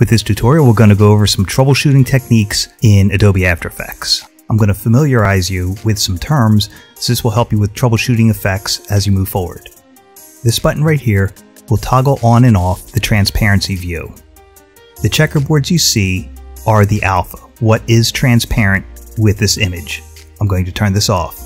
With this tutorial, we're going to go over some troubleshooting techniques in Adobe After Effects. I'm going to familiarize you with some terms, so this will help you with troubleshooting effects as you move forward. This button right here will toggle on and off the transparency view. The checkerboards you see are the alpha, what is transparent with this image. I'm going to turn this off.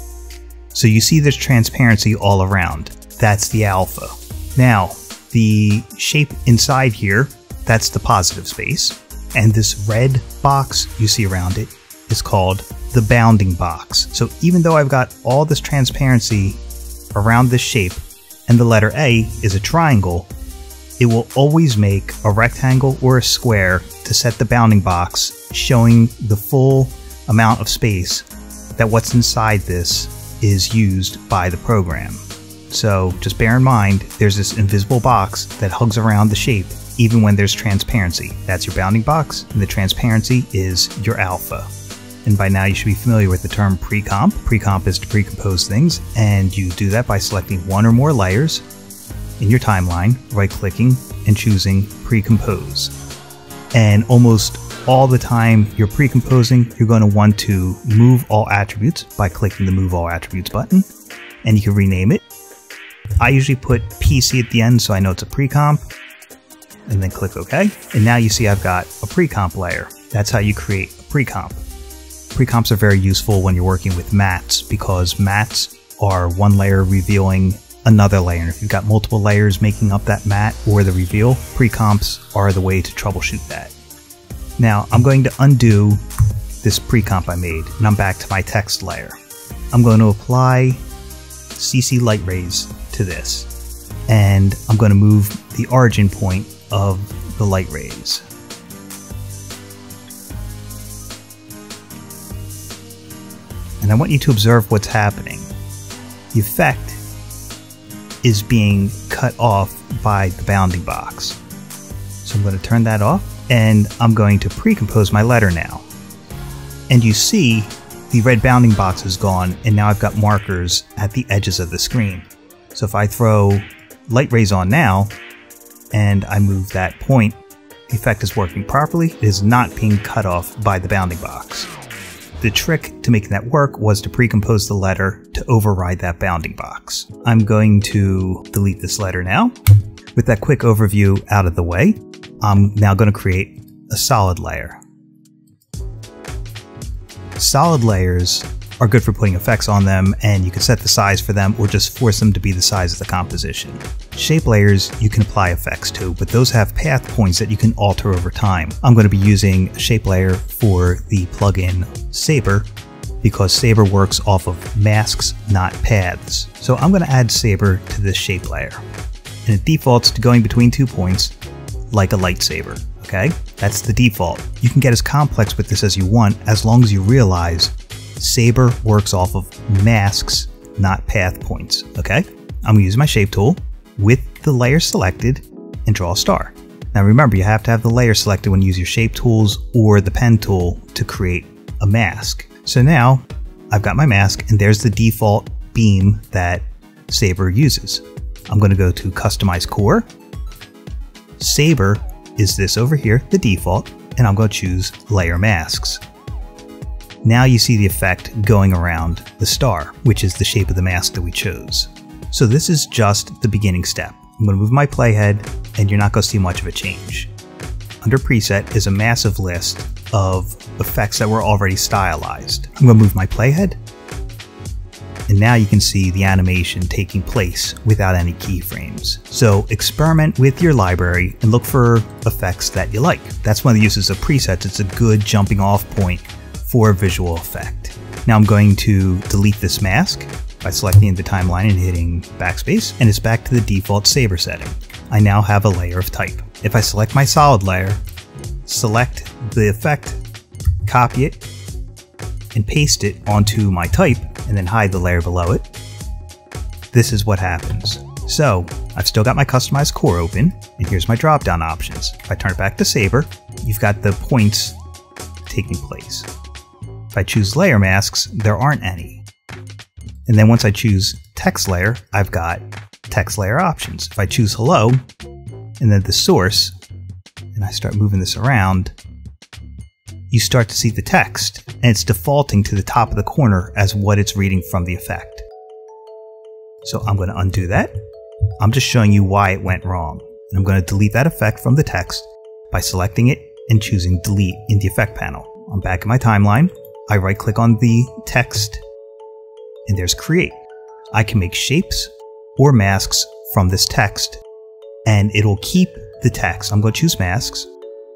So you see there's transparency all around. That's the alpha. Now, the shape inside here that's the positive space. And this red box you see around it is called the bounding box. So even though I've got all this transparency around this shape and the letter A is a triangle, it will always make a rectangle or a square to set the bounding box, showing the full amount of space that what's inside this is used by the program. So just bear in mind, there's this invisible box that hugs around the shape even when there's transparency. That's your bounding box, and the transparency is your alpha. And by now you should be familiar with the term pre-comp. Pre-comp is to pre-compose things, and you do that by selecting one or more layers in your timeline, right-clicking, and choosing pre-compose. And almost all the time you're pre-composing, you're going to want to move all attributes by clicking the move all attributes button, and you can rename it. I usually put PC at the end so I know it's a pre-comp, and then click OK. And now you see I've got a pre-comp layer. That's how you create a pre-comp. Pre-comps are very useful when you're working with mattes because mattes are one layer revealing another layer. And if you've got multiple layers making up that matte or the reveal, pre-comps are the way to troubleshoot that. Now I'm going to undo this pre-comp I made and I'm back to my text layer. I'm going to apply CC light rays to this and I'm going to move the origin point of the light rays. And I want you to observe what's happening. The effect is being cut off by the bounding box. So I'm going to turn that off and I'm going to pre-compose my letter now. And you see the red bounding box is gone and now I've got markers at the edges of the screen. So if I throw light rays on now, and I move that point, the effect is working properly. It is not being cut off by the bounding box. The trick to making that work was to pre-compose the letter to override that bounding box. I'm going to delete this letter now. With that quick overview out of the way, I'm now going to create a solid layer. Solid layers are good for putting effects on them, and you can set the size for them or just force them to be the size of the composition. Shape layers you can apply effects to, but those have path points that you can alter over time. I'm going to be using a shape layer for the plugin Saber because Saber works off of masks, not paths. So I'm going to add Saber to this shape layer. And it defaults to going between two points like a lightsaber. Okay? That's the default. You can get as complex with this as you want as long as you realize Saber works off of masks, not path points, okay? I'm gonna use my shape tool with the layer selected and draw a star. Now remember, you have to have the layer selected when you use your shape tools or the pen tool to create a mask. So now I've got my mask and there's the default beam that Saber uses. I'm to go to Customize Core. Saber is this over here, the default, and I'm to choose Layer Masks. Now you see the effect going around the star, which is the shape of the mask that we chose. So this is just the beginning step. I'm going to move my playhead and you're not going to see much of a change. Under preset is a massive list of effects that were already stylized. I'm going to move my playhead and now you can see the animation taking place without any keyframes. So experiment with your library and look for effects that you like. That's one of the uses of presets. It's a good jumping off point for visual effect. Now I'm going to delete this mask by selecting the timeline and hitting backspace, and it's back to the default saber setting. I now have a layer of type. If I select my solid layer, select the effect, copy it, and paste it onto my type, and then hide the layer below it, this is what happens. So, I've still got my customized core open, and here's my drop down options. If I turn it back to Saber, you've got the points taking place. If I choose layer masks, there aren't any. And then once I choose text layer, I've got text layer options. If I choose hello, and then the source, and I start moving this around, you start to see the text, and it's defaulting to the top of the corner as what it's reading from the effect. So I'm going to undo that. I'm just showing you why it went wrong. And I'm going to delete that effect from the text by selecting it and choosing delete in the effect panel. I'm back in my timeline. I right click on the text and there's create. I can make shapes or masks from this text and it'll keep the text. I'm going to choose masks.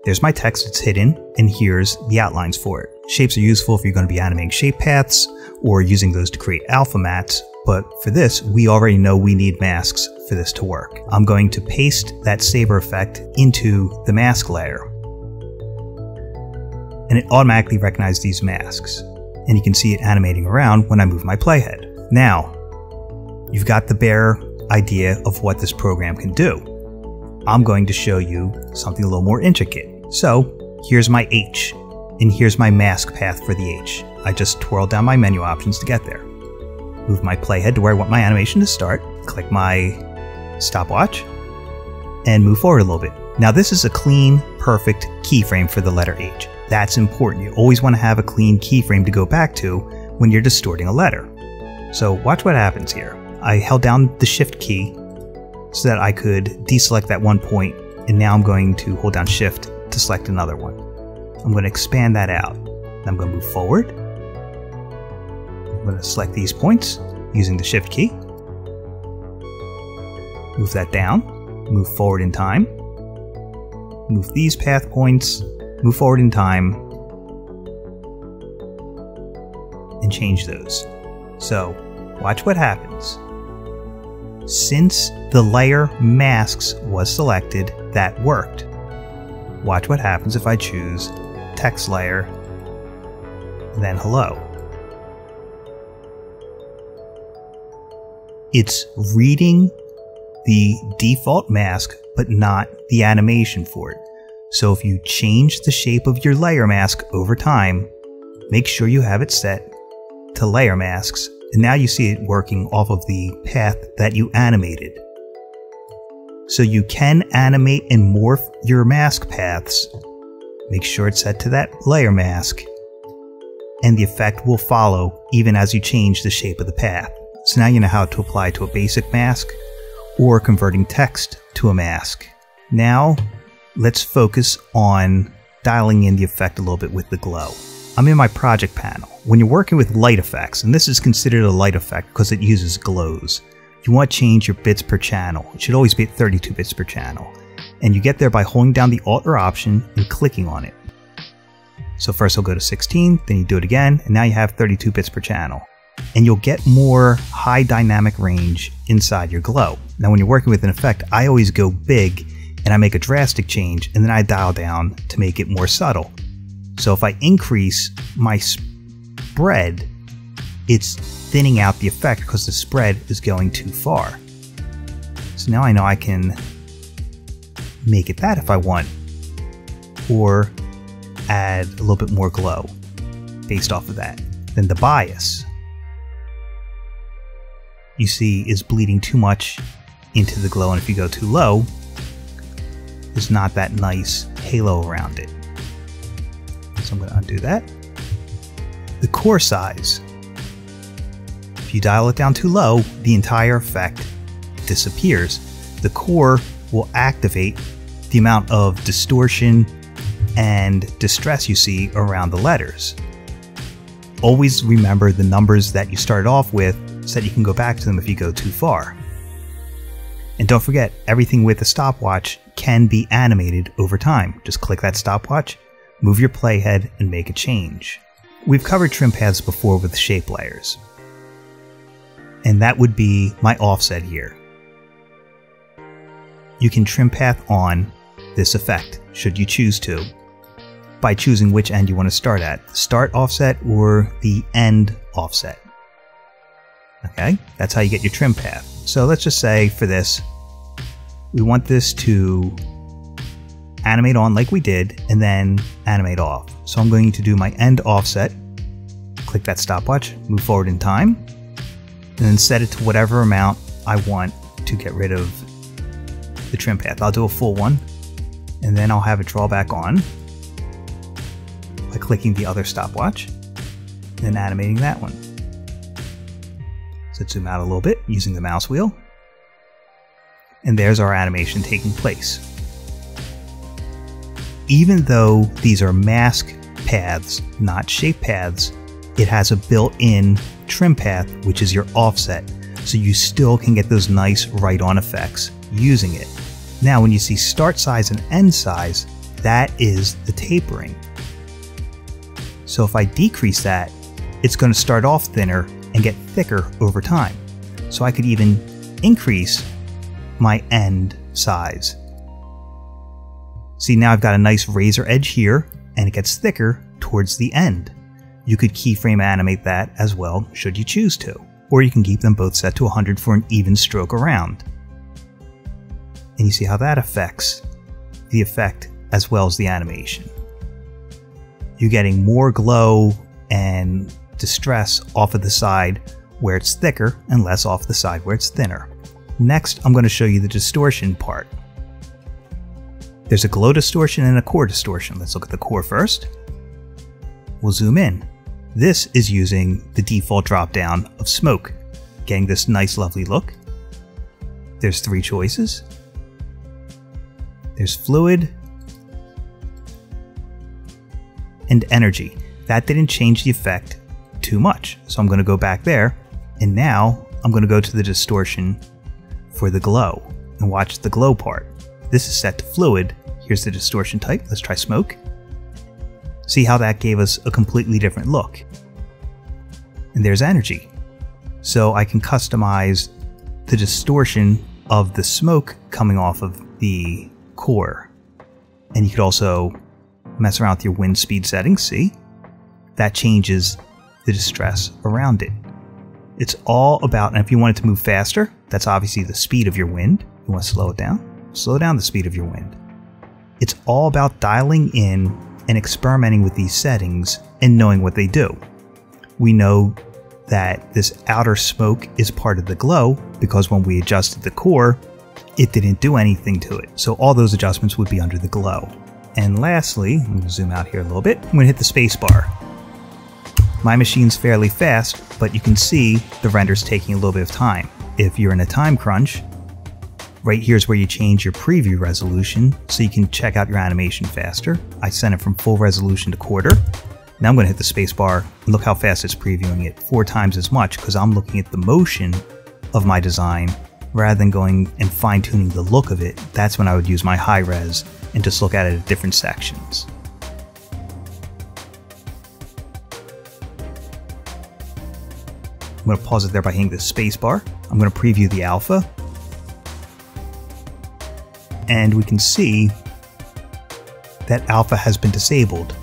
There's my text, it's hidden, and here's the outlines for it. Shapes are useful if you're going to be animating shape paths or using those to create alpha mattes, but for this, we already know we need masks for this to work. I'm going to paste that saber effect into the mask layer. And it automatically recognizes these masks. And you can see it animating around when I move my playhead. Now, you've got the bare idea of what this program can do. I'm going to show you something a little more intricate. So, here's my H, and here's my mask path for the H. I just twirl down my menu options to get there. Move my playhead to where I want my animation to start, click my stopwatch, and move forward a little bit. Now this is a clean, perfect keyframe for the letter H. That's important. You always want to have a clean keyframe to go back to when you're distorting a letter. So watch what happens here. I held down the shift key so that I could deselect that one point, and now I'm going to hold down shift to select another one. I'm going to expand that out. I'm going to move forward. I'm going to select these points using the shift key. Move that down, move forward in time, move these path points, move forward in time, and change those. So, watch what happens. Since the layer masks was selected, that worked. Watch what happens if I choose text layer, then hello. It's reading the default mask, but not the animation for it. So if you change the shape of your layer mask over time, make sure you have it set to layer masks, and now you see it working off of the path that you animated. So you can animate and morph your mask paths. Make sure it's set to that layer mask, and the effect will follow even as you change the shape of the path. So now you know how to apply to a basic mask or converting text to a mask. Now, let's focus on dialing in the effect a little bit with the glow. I'm in my project panel. When you're working with light effects, and this is considered a light effect because it uses glows, you want to change your bits per channel. It should always be at 32 bits per channel. And you get there by holding down the Alt or Option and clicking on it. So first I'll go to 16, then you do it again, and now you have 32 bits per channel and you'll get more high dynamic range inside your glow. Now when you're working with an effect, I always go big and I make a drastic change and then I dial down to make it more subtle. So if I increase my spread, it's thinning out the effect because the spread is going too far. So now I know I can make it that if I want, or add a little bit more glow based off of that. Then the bias you see is bleeding too much into the glow, and if you go too low, there's not that nice halo around it. So I'm going to undo that. The core size. If you dial it down too low, the entire effect disappears. The core will activate the amount of distortion and distress you see around the letters. Always remember the numbers that you started off with so that you can go back to them if you go too far. And don't forget, everything with a stopwatch can be animated over time. Just click that stopwatch, move your playhead, and make a change. We've covered trim paths before with shape layers. And that would be my offset here. You can trim path on this effect, should you choose to, by choosing which end you want to start at, the start offset or the end offset. Okay, that's how you get your trim path. So let's just say for this, we want this to animate on like we did and then animate off. So I'm going to do my end offset, click that stopwatch, move forward in time, and then set it to whatever amount I want to get rid of the trim path. I'll do a full one And then I'll have it draw back on by clicking the other stopwatch, then animating that one. So zoom out a little bit using the mouse wheel. And there's our animation taking place. Even though these are mask paths, not shape paths, it has a built-in trim path, which is your offset, so you still can get those nice write-on effects using it. Now when you see start size and end size, that is the tapering. So if I decrease that, it's going to start off thinner and get thicker over time. So I could even increase my end size. See now I've got a nice razor edge here and it gets thicker towards the end. You could keyframe animate that as well should you choose to, or you can keep them both set to 100 for an even stroke around. And you see how that affects the effect as well as the animation. You're getting more glow and distress off of the side where it's thicker and less off the side where it's thinner. Next, I'm going to show you the distortion part. There's a glow distortion and a core distortion. Let's look at the core first. We'll zoom in. This is using the default drop-down of smoke, getting this nice lovely look. There's three choices. There's fluid and energy. That didn't change the effect too much. So I'm going to go back there and now I'm going to go to the distortion for the glow and watch the glow part. This is set to fluid. Here's the distortion type. Let's try smoke. See how that gave us a completely different look. And there's energy. So I can customize the distortion of the smoke coming off of the core. And you could also mess around with your wind speed settings, see? That changes the distress around it. It's all about, and if you want it to move faster, that's obviously the speed of your wind. You want to slow it down? Slow down the speed of your wind. It's all about dialing in and experimenting with these settings and knowing what they do. We know that this outer smoke is part of the glow because when we adjusted the core, it didn't do anything to it. So all those adjustments would be under the glow. And lastly, I'm to zoom out here a little bit. I'm going to hit the spacebar. My machine's fairly fast, but you can see the render's taking a little bit of time. If you're in a time crunch, right here's where you change your preview resolution so you can check out your animation faster. I sent it from full resolution to quarter. Now I'm going to hit the spacebar and look how fast it's previewing it, four times as much because I'm looking at the motion of my design rather than going and fine tuning the look of it. That's when I would use my high res and just look at it at different sections. I'm going to pause it there by hitting the spacebar. I'm going to preview the alpha. And we can see that alpha has been disabled.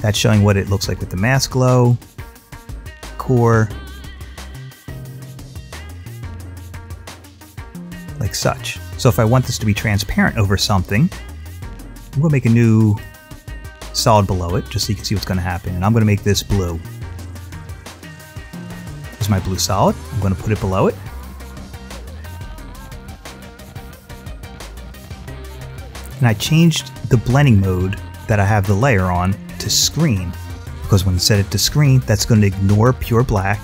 That's showing what it looks like with the mask glow, core, like such. So if I want this to be transparent over something, I'm going to make a new solid below it, just so you can see what's going to happen. And I'm going to make this blue. Here's my blue solid. I'm going to put it below it. And I changed the blending mode that I have the layer on to screen because when I set it to screen, that's going to ignore pure black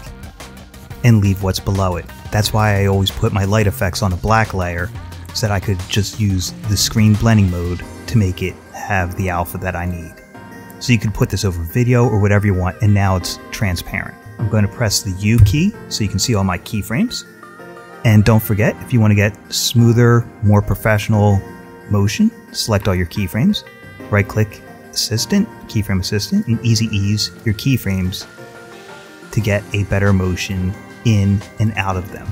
and leave what's below it. That's why I always put my light effects on a black layer so that I could just use the screen blending mode to make it have the alpha that I need. So you can put this over video or whatever you want, and now it's transparent. I'm going to press the U key so you can see all my keyframes. And don't forget, if you want to get smoother, more professional motion, select all your keyframes, right click Assistant, Keyframe Assistant, and easy ease your keyframes to get a better motion in and out of them.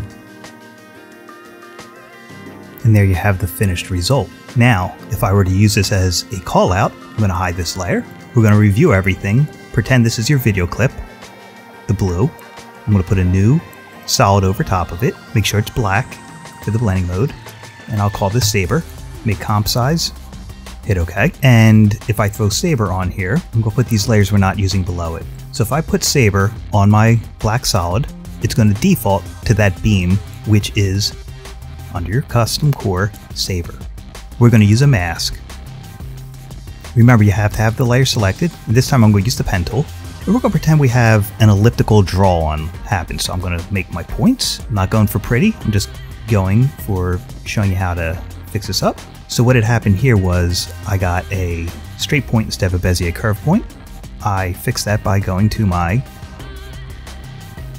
And there you have the finished result. Now, if I were to use this as a callout, I'm going to hide this layer, we're going to review everything, pretend this is your video clip, the blue. I'm going to put a new solid over top of it, make sure it's black for the blending mode, and I'll call this Saber. Make comp size, hit OK. And if I throw Saber on here, I'm going to put these layers we're not using below it. So if I put Saber on my black solid, it's going to default to that beam which is under your custom core Saber. We're going to use a mask. Remember, you have to have the layer selected. This time I'm going to use the pen tool. And we're going to pretend we have an elliptical draw on happen. So I'm going to make my points. I'm not going for pretty. I'm just going for showing you how to fix this up. So what had happened here was I got a straight point instead of a Bezier curve point. I fixed that by going to my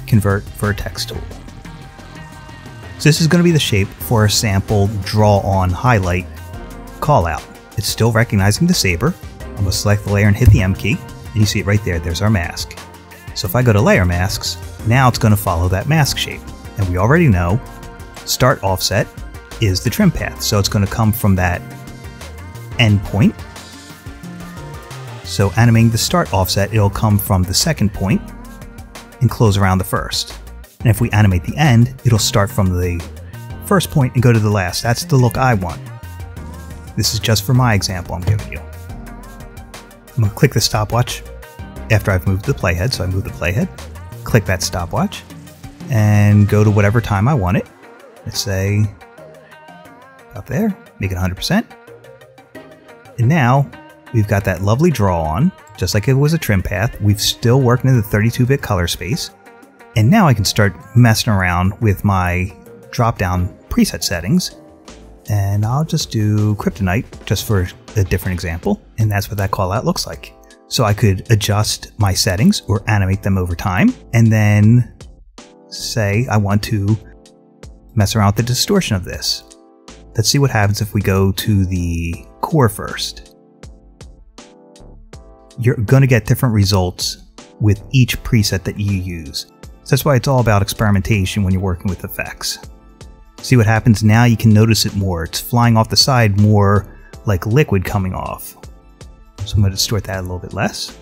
convert vertex tool. So this is going to be the shape for a sample draw on highlight callout. It's still recognizing the saber. I'm going to select the layer and hit the M key, and you see it right there, there's our mask. So if I go to layer masks, now it's going to follow that mask shape. And we already know start offset is the trim path. So it's going to come from that end point. So animating the start offset, it'll come from the second point and close around the first. And if we animate the end, it'll start from the first point and go to the last. That's the look I want. This is just for my example I'm giving you. I'm going to click the stopwatch after I've moved the playhead, so I move the playhead, click that stopwatch, and go to whatever time I want it. Let's say up there, make it 100%. And now we've got that lovely draw on, just like it was a trim path. We've still worked in the 32-bit color space. And now I can start messing around with my drop-down preset settings. And I'll just do Kryptonite just for a different example. And that's what that callout looks like. So I could adjust my settings or animate them over time. And then say I want to mess around with the distortion of this. Let's see what happens if we go to the core first. You're going to get different results with each preset that you use. So that's why it's all about experimentation when you're working with effects. See what happens now? You can notice it more. It's flying off the side more like liquid coming off. So I'm going to distort that a little bit less.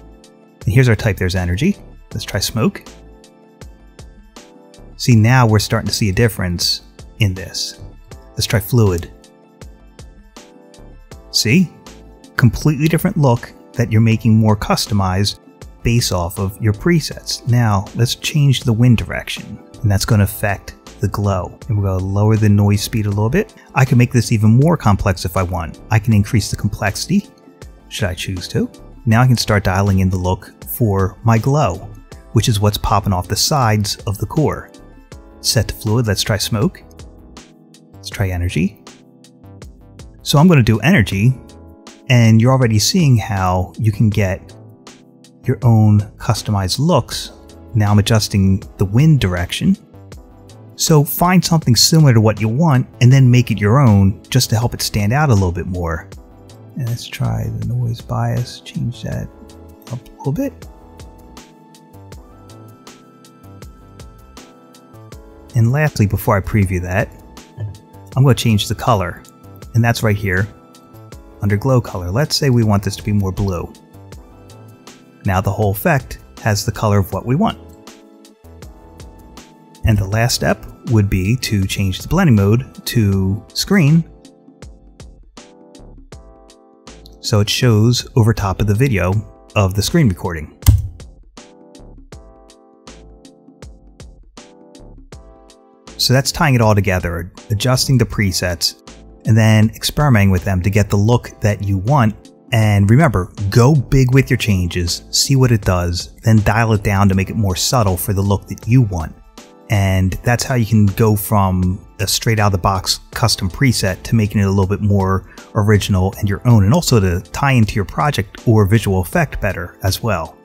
And here's our type, there's energy. Let's try smoke. See, now we're starting to see a difference in this. Let's try fluid. See? Completely different look that you're making more customized based off of your presets. Now, let's change the wind direction, and that's going to affect the glow. And we're going to lower the noise speed a little bit. I can make this even more complex if I want. I can increase the complexity, should I choose to. Now I can start dialing in the look for my glow, which is what's popping off the sides of the core. Set to fluid, let's try smoke. Let's try energy. So I'm going to do energy, and you're already seeing how you can get your own customized looks. Now I'm adjusting the wind direction. So find something similar to what you want and then make it your own just to help it stand out a little bit more. And let's try the noise bias, change that up a little bit. And lastly, before I preview that, I'm going to change the color. And that's right here under glow color. Let's say we want this to be more blue. Now the whole effect has the color of what we want. And the last step would be to change the blending mode to screen so it shows over top of the video of the screen recording. So that's tying it all together, adjusting the presets, and then experimenting with them to get the look that you want. And remember, go big with your changes, see what it does, then dial it down to make it more subtle for the look that you want. And that's how you can go from a straight out of the box custom preset to making it a little bit more original and your own, and also to tie into your project or visual effect better as well.